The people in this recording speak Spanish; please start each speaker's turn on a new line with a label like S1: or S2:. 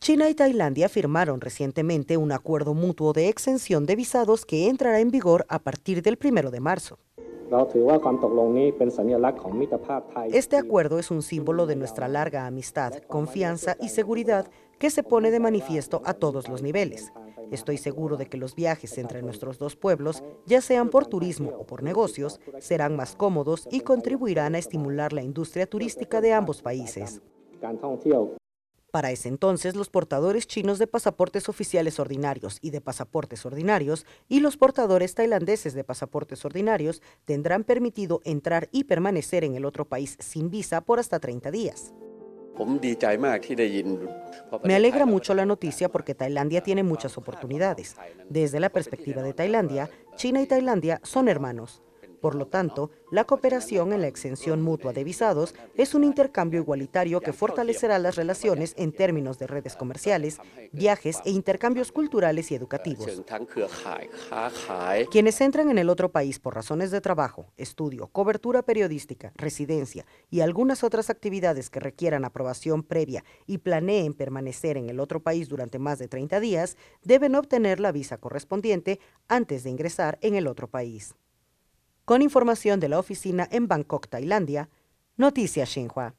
S1: China y Tailandia firmaron recientemente un acuerdo mutuo de exención de visados que entrará en vigor a partir del primero de marzo. Este acuerdo es un símbolo de nuestra larga amistad, confianza y seguridad que se pone de manifiesto a todos los niveles. Estoy seguro de que los viajes entre nuestros dos pueblos, ya sean por turismo o por negocios, serán más cómodos y contribuirán a estimular la industria turística de ambos países. Para ese entonces, los portadores chinos de pasaportes oficiales ordinarios y de pasaportes ordinarios y los portadores tailandeses de pasaportes ordinarios tendrán permitido entrar y permanecer en el otro país sin visa por hasta 30 días. Me alegra mucho la noticia porque Tailandia tiene muchas oportunidades. Desde la perspectiva de Tailandia, China y Tailandia son hermanos. Por lo tanto, la cooperación en la exención mutua de visados es un intercambio igualitario que fortalecerá las relaciones en términos de redes comerciales, viajes e intercambios culturales y educativos. Quienes entran en el otro país por razones de trabajo, estudio, cobertura periodística, residencia y algunas otras actividades que requieran aprobación previa y planeen permanecer en el otro país durante más de 30 días, deben obtener la visa correspondiente antes de ingresar en el otro país. Con información de la oficina en Bangkok, Tailandia, Noticias Xinhua.